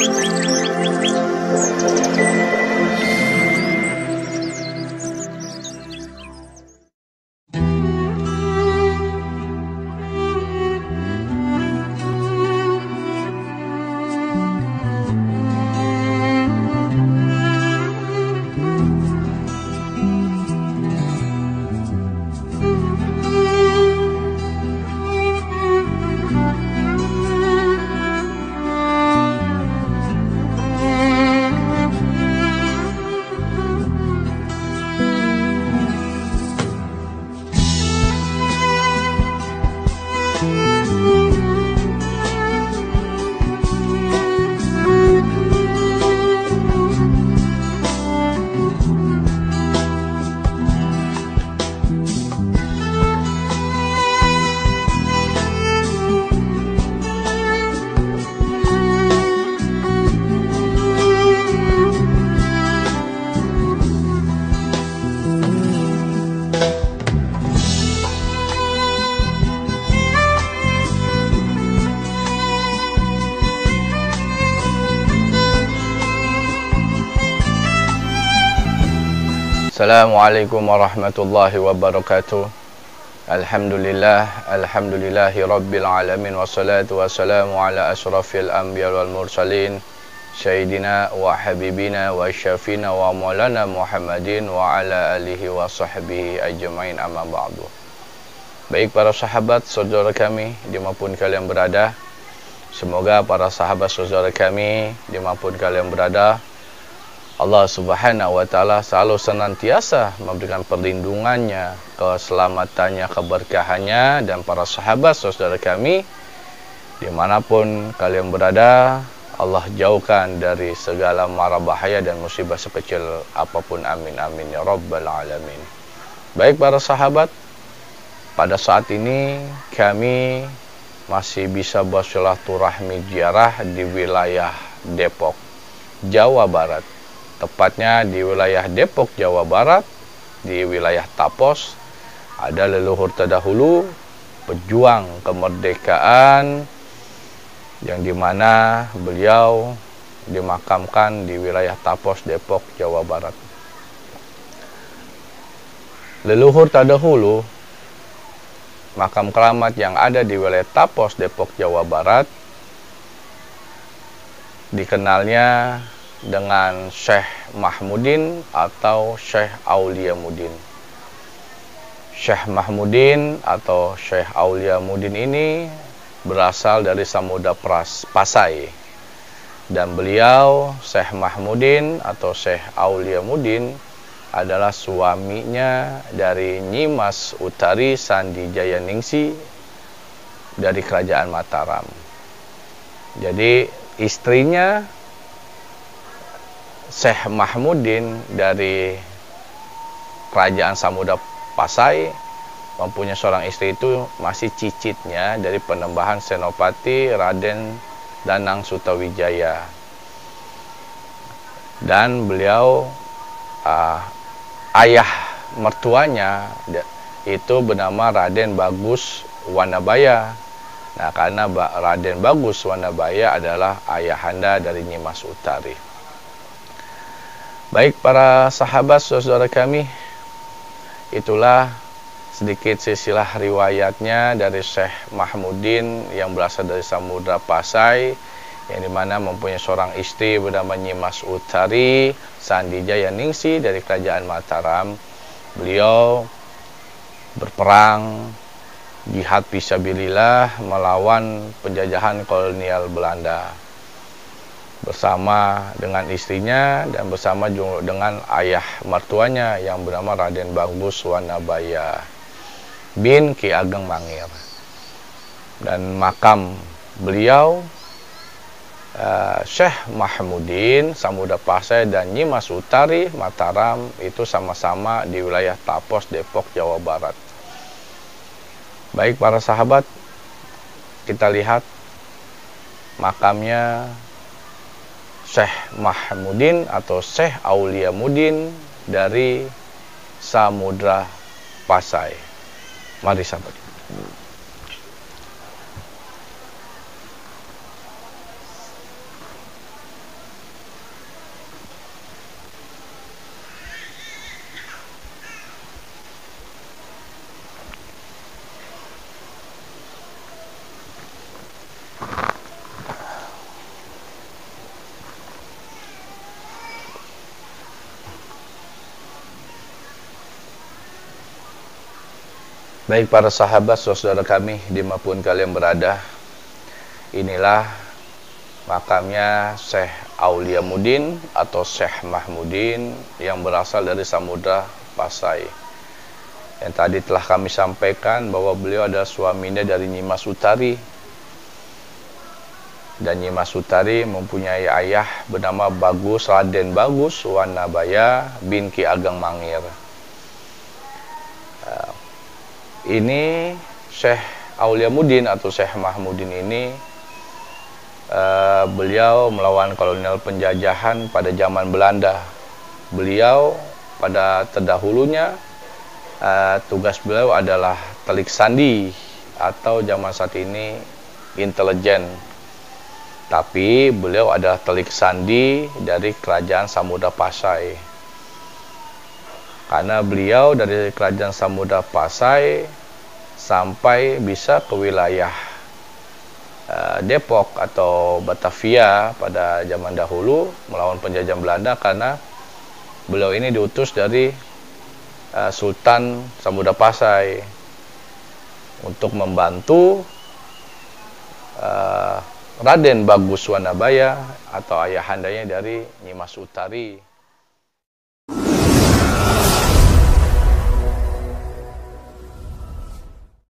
Música warahmatullahi wabarakatuh. Alhamdulillah Alhamdulillahi rabbil alamin Wassalatu wassalamu ala ashrafil anbiya wal mursalin Sayyidina wa habibina wa syafina wa maulana Muhammadin Wa ala alihi wa sahbihi ajma'in amma ba'du. Baik para sahabat, saudara kami Di mana pun kalian berada Semoga para sahabat saudara kami Di mana pun kalian berada Allah Subhanahu wa taala selalu senantiasa memberikan perlindungannya, keselamatannya, keberkahannya dan para sahabat saudara kami di mana pun kalian berada Allah jauhkan dari segala mara bahaya dan musibah sekecil apa pun. Amin amin ya rabbal alamin. Baik para sahabat pada saat ini kami masih bisa bersilaturahmi ziarah di wilayah Depok Jawa Barat tepatnya di wilayah Depok, Jawa Barat, di wilayah Tapos, ada leluhur terdahulu, pejuang kemerdekaan, yang di mana beliau dimakamkan di wilayah Tapos, Depok, Jawa Barat. Leluhur terdahulu, makam keramat yang ada di wilayah Tapos, Depok, Jawa Barat, dikenalnya dengan Syekh Mahmudin atau Syekh Aulia Mudin. Syekh Mahmudin atau Syekh Aulia Mudin ini berasal dari Samudra Pras, Pasai. Dan beliau, Syekh Mahmudin atau Syekh Aulia Mudin adalah suaminya dari Nyimas Utari Sandi Jayaningsi dari Kerajaan Mataram. Jadi istrinya Syekh Mahmudin dari Kerajaan Samudra Pasai mempunyai seorang istri itu masih cicitnya dari penembahan Senopati Raden Danang Sutawijaya. Dan beliau uh, ayah mertuanya itu bernama Raden Bagus Wanabaya. Nah karena Raden Bagus Wanabaya adalah ayahanda dari Nyimas Utari Baik para sahabat saudara kami, itulah sedikit silsilah riwayatnya dari Syekh Mahmudin yang berasal dari Samudra Pasai yang di mana mempunyai seorang istri bernama Nyimas Utari Sandijaya Ningsi dari Kerajaan Mataram. Beliau berperang jihad fisabilillah melawan penjajahan kolonial Belanda bersama dengan istrinya dan bersama dengan ayah mertuanya yang bernama Raden Bagus Wanabaya bin Ki Ageng Mangir. Dan makam beliau uh, Syekh Mahmudin Samudra Pasai dan Nyimas Utari Mataram itu sama-sama di wilayah Tapos Depok Jawa Barat. Baik para sahabat, kita lihat makamnya Syekh Mahmudin atau Syekh Aulia Mudin dari Samudra Pasai. Mari sahabat. Baik para sahabat, saudara kami, di mana pun kalian berada, inilah makamnya Syekh Aulia Mudin atau Syekh Mahmudin yang berasal dari Samudra Pasai. Yang tadi telah kami sampaikan bahwa beliau adalah suaminya dari Nyimas Utari. Dan Nyimas Utari mempunyai ayah bernama Bagus Raden Bagus Wanabaya bin Ki Ageng Mangir ini Syekh Aulia Mudin atau Syekh Mahmudin ini uh, beliau melawan kolonial penjajahan pada zaman Belanda. Beliau pada terdahulunya uh, tugas beliau adalah telik sandi atau zaman saat ini intelijen. Tapi beliau adalah telik sandi dari kerajaan Samudra Pasai karena beliau dari kerajaan Samudra Pasai sampai bisa ke wilayah uh, Depok atau Batavia pada zaman dahulu melawan penjajah Belanda karena beliau ini diutus dari uh, Sultan Samudra Pasai untuk membantu uh, Raden Bagus Wanabaya atau ayahandanya dari Nyimas Utari